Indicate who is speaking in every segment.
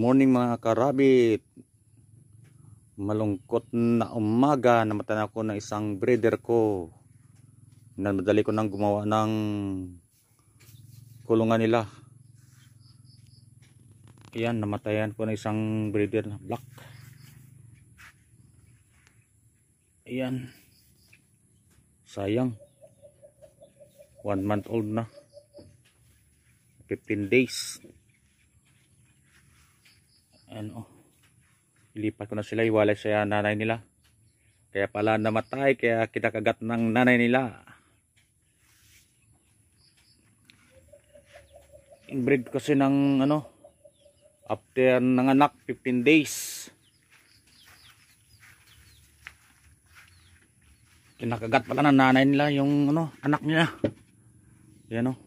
Speaker 1: Morning mga karabit. Malungkot na umaga. Namatan ako ng isang breeder ko. Namadali ko nang gumawa ng kulungan nila. Ayan, namatayan ko ng isang breeder na black. Ayan. Sayang. One month old na. 15 days. Ayan oh. Ilipat ko na sila. Iwalay sa nanay nila. Kaya pala namatay. Kaya kinakagat ng nanay nila. Inbreed kasi ng ano. After ng anak 15 days. Kinakagat pala ng nanay nila yung ano anak niya. Ayan oh.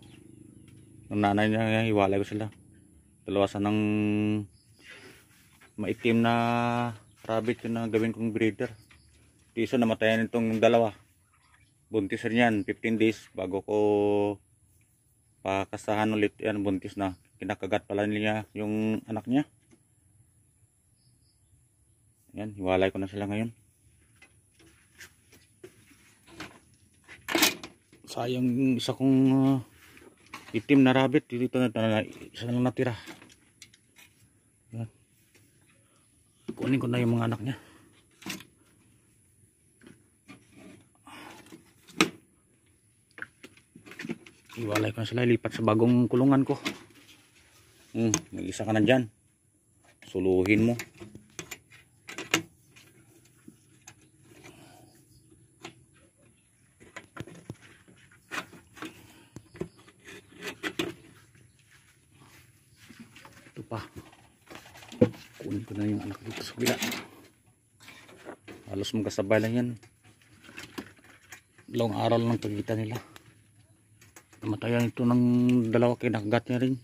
Speaker 1: Ng nanay niya iwalay ko sila. Dalawa sa ng maitim na rabbit yun na gawin kong breeder. Isa namatayan itong dalawa. Buntis rin yan, 15 days bago ko pakasahan ulit yan, buntis na. Kinakagat pala niya yung anak niya. Yan, hiwalay ko na sila ngayon. Sayang isa kong uh, itim na rabbit dito na, na isa lang natira. Yan kunin ko na yung mga anak niya. Iwalay ko na sila lipat sa bagong kulungan ko. Hmm, may isa ka na dyan. Suluhin mo ito pa kunin ko na yung anak dito sa bila halos magkasabay lang yan. Dalawang araw lang pagitan nila. Namatayan ito ng dalawa kinakagat niya rin.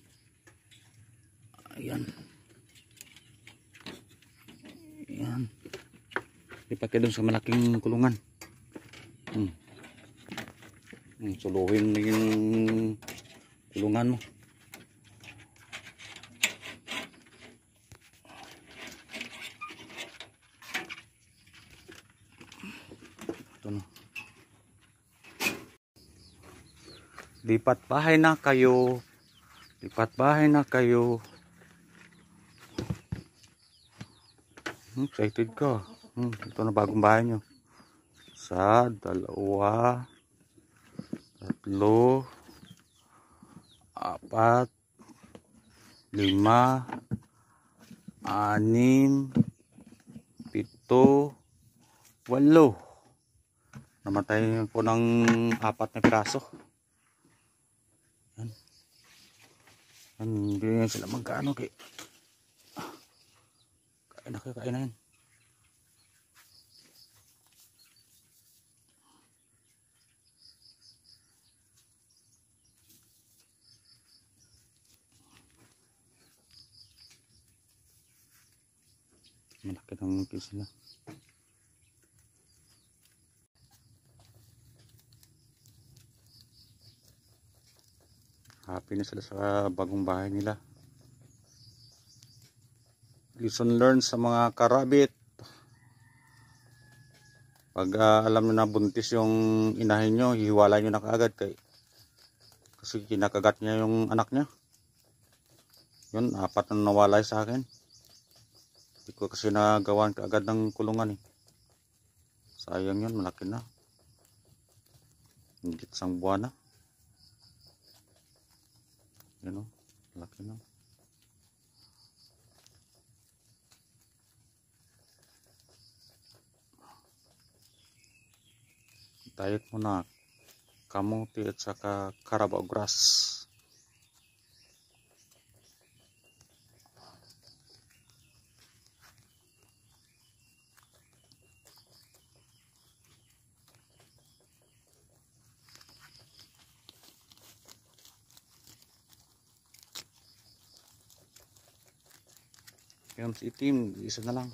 Speaker 1: Ayan. Ayan. Lipat ka dun sa malaking kulungan. Hmm. Hmm, suluhin mo yung kulungan mo na lipat bahay na kayo. Lipat bahay na kayo. Hmm, excited ka. Hmm, ito na bagong bahay nyo. Sa dalawa tatlo apat lima anim pito walo namatay po ng apat na piraso. Yan. Yan hindi yan sila magkano kay kain na kayo kain na yan. Malaki ng ngipin sila happy na sila sa bagong bahay nila. Lesson learned sa mga karabit. Pag uh, alam nyo na buntis yung inahin nyo hiwala nyo na kaagad kay kasi kinakagat niya yung anak niya. Yun apat na nawalay sa akin. Hindi ko kasi nagawan kaagad ng kulungan eh. Sayang yun malaki na. Higit sang buwan na you know? Luck you know? Diet muna kamu tiit saka karabau grass Yung itim, isa na lang.